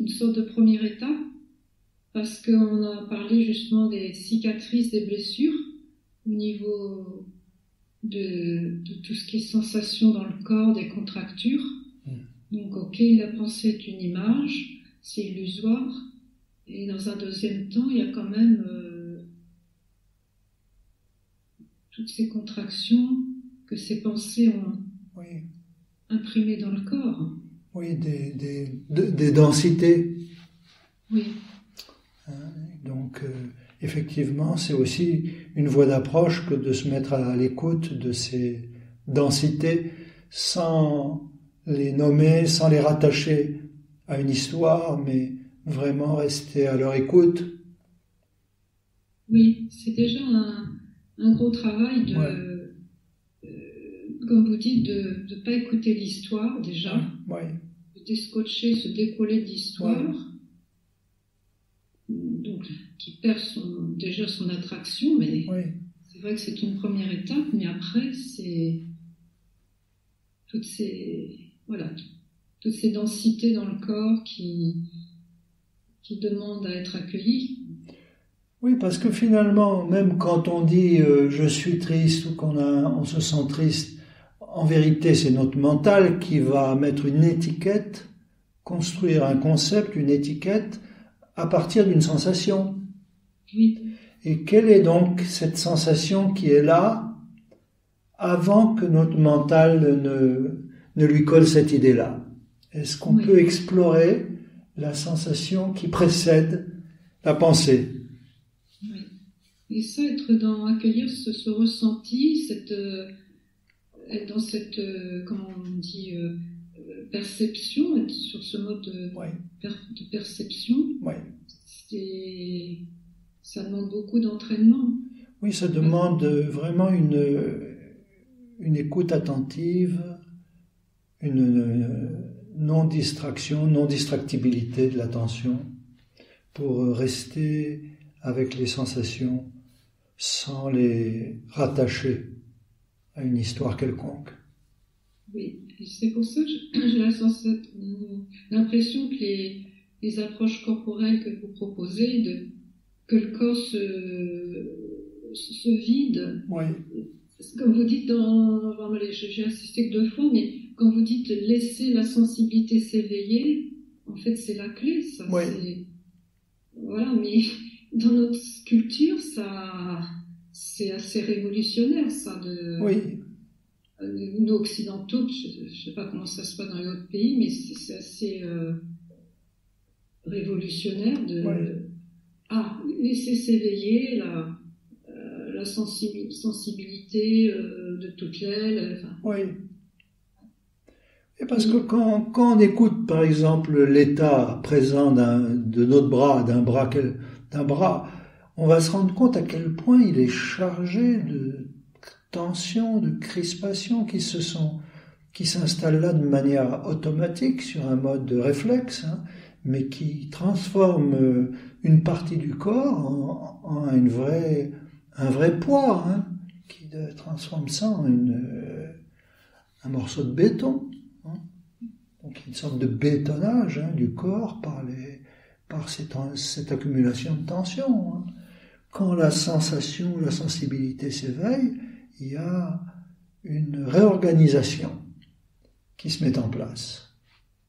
une sorte de première étape parce qu'on a parlé justement des cicatrices, des blessures au niveau de, tout ce qui est sensation dans le corps, des contractures. Mm. Donc, ok, la pensée est une image, c'est illusoire. Et dans un deuxième temps, il y a quand même euh, toutes ces contractions que ces pensées ont imprimées dans le corps. Oui, des, des, des densités. Oui. Hein, donc, euh, effectivement, c'est aussi une voie d'approche que de se mettre à l'écoute de ces densités sans les nommer, sans les rattacher à une histoire, mais vraiment rester à leur écoute. Oui, c'est déjà un, gros travail de, euh, comme vous dites, de ne pas écouter l'histoire déjà, ouais. De déscotcher, se décoller de l'histoire donc qui perd son, déjà son attraction, mais c'est vrai que c'est une première étape, mais après c'est toutes ces voilà toutes ces densités dans le corps qui qui demandent à être accueillies. Oui, parce que finalement, même quand on dit euh, je suis triste ou qu'on on se sent triste, en vérité, c'est notre mental qui va mettre une étiquette, construire un concept, une étiquette à partir d'une sensation. Et quelle est donc cette sensation qui est là avant que notre mental ne, ne lui colle cette idée-là? Est-ce qu'on peut explorer la sensation qui précède la pensée? Oui. Et ça, être dans, accueillir ce, ressenti, cette, euh, dans cette, euh, comment on dit, euh, perception, être sur ce mode de, de perception, c'est, ça demande beaucoup d'entraînement. Oui, ça demande vraiment une, une écoute attentive, une non-distraction, non-distractibilité de l'attention pour rester avec les sensations sans les rattacher à une histoire quelconque. Oui, c'est pour ça que j'ai l'impression que les, les, approches corporelles que vous proposez, de, que le corps se, se vide. Oui. Comme vous dites dans, j'ai insisté que deux fois, mais quand vous dites laisser la sensibilité s'éveiller, en fait c'est la clé, ça. Oui. Voilà, mais dans notre culture, ça, c'est assez révolutionnaire, ça. De, oui nous occidentaux, je ne sais pas comment ça se passe dans les autres pays, mais c'est assez euh, révolutionnaire de ah, laisser s'éveiller la, euh, la sensibilité euh, de toute l'aile. Oui. Et parce que quand, quand, on écoute, par exemple, l'état présent de notre bras, d'un bras, d'un bras, on va se rendre compte à quel point il est chargé de tensions, de crispations qui se sont qui s'installent là de manière automatique sur un mode de réflexe, hein, mais qui transforme euh, une partie du corps en, une vraie, un vrai poids, hein, qui transforme ça en euh, un morceau de béton. Hein. Donc une sorte de bétonnage du corps par, les, par cette, accumulation de tension. Quand la sensation, la sensibilité s'éveille, il y a une réorganisation qui se met en place.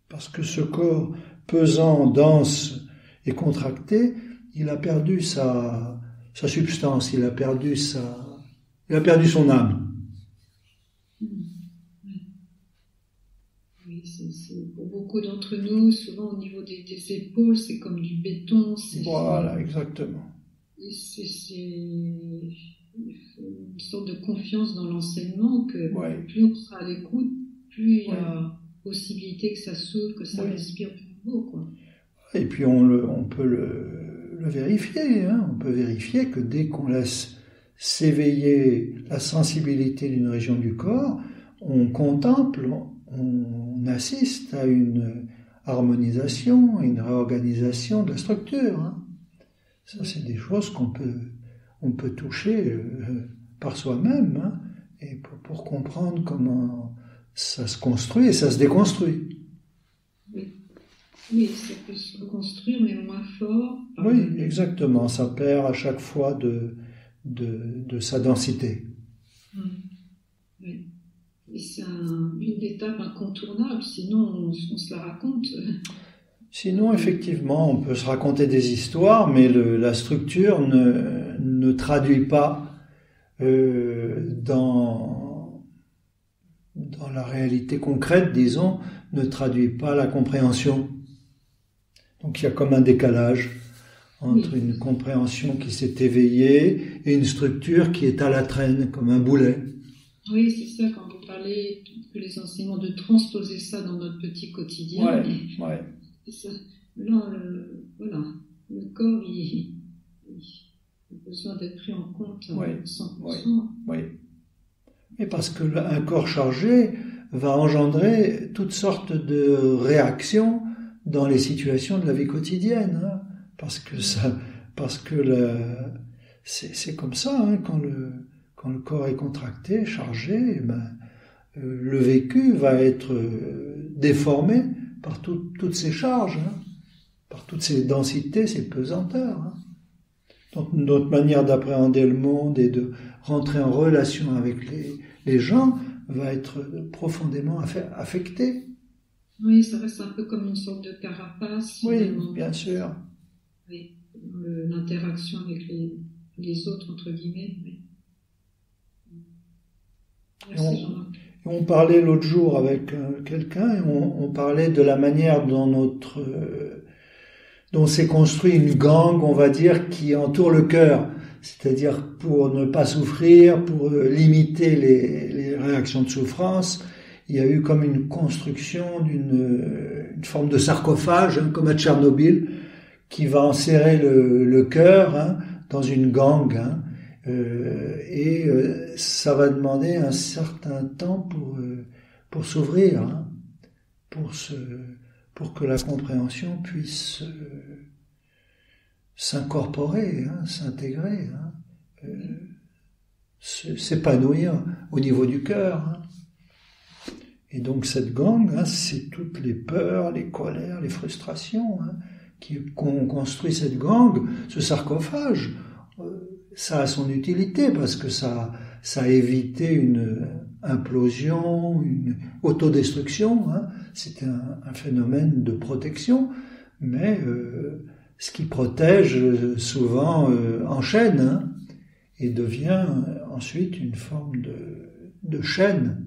Parce que ce corps pesant, dense et contracté, il a perdu sa, sa substance, il a perdu sa, il a perdu son âme. Oui, c'est, pour beaucoup d'entre nous, souvent au niveau des, épaules, c'est comme du béton. voilà, exactement. C'est, une sorte de confiance dans l'enseignement que plus on sera à l'écoute, plus il y a possibilité que ça s'ouvre, que ça respire plus beau. Quoi. Et puis on, le, on peut le, le vérifier, hein. on peut vérifier que dès qu'on laisse s'éveiller la sensibilité d'une région du corps, on contemple, on assiste à une harmonisation, une réorganisation de la structure. Hein. Ça, c'est des choses qu'on peut on peut toucher euh, par soi-même, hein, et pour, comprendre comment ça se construit et ça se déconstruit. Oui, ça peut se reconstruire, mais moins fort. Oui, exactement. Ça perd à chaque fois de, de, de sa densité. Oui. Et c'est un, une étape incontournable, sinon on, on, se la raconte. Sinon, effectivement, on peut se raconter des histoires, mais le, la structure ne, ne traduit pas euh, dans, dans la réalité concrète, disons, ne traduit pas la compréhension. Donc il y a comme un décalage entre une compréhension qui s'est éveillée et une structure qui est à la traîne, comme un boulet. Oui, c'est ça, quand vous parlez que les enseignements, de transposer ça dans notre petit quotidien. Ouais, ouais. Ça, là, le, voilà, le corps, il, il a besoin d'être pris en compte à Ouais, 100%. Oui. Et parce que là, un corps chargé va engendrer toutes sortes de réactions dans les situations de la vie quotidienne. hein. parce que ça, parce que la- c'est c'est comme ça, hein, quand le, quand le corps est contracté, chargé, eh ben, euh, le vécu va être euh, déformé par tout- toutes ces charges, hein, par toutes ces densités, ces pesanteurs. hein. Donc notre manière d'appréhender le monde et de rentrer en relation avec les, les gens va être profondément affe- affectée. Oui, ça reste un peu comme une sorte de carapace. Oui, finalement. bien sûr. Oui, l'interaction avec les, les autres, entre guillemets. Oui. Merci, On-. On parlait l'autre jour avec euh, quelqu'un et on, parlait de la manière dont notre euh, dont s'est construit une gangue, on va dire, qui entoure le cœur, c'est-à-dire pour ne pas souffrir, pour euh, limiter les, réactions de souffrance. Il y a eu comme une construction d'une une forme de sarcophage, hein, comme à Tchernobyl, qui va enserrer le, le cœur hein, dans une gangue. hein. Euh, et euh, ça va demander un certain temps pour, euh, pour s'ouvrir, hein, pour, pour que la compréhension puisse s'incorporer, hein, s'intégrer, hein, s'épanouir au niveau du cœur. Et donc cette gangue, c'est toutes les peurs, les colères, les frustrations qui qu'on construit cette gangue, ce sarcophage. Ça a son utilité parce que ça, ça a évité une implosion, une autodestruction. Hein. C'était un, phénomène de protection, mais euh, ce qui protège euh, souvent euh, enchaîne hein, et devient ensuite une forme de chaîne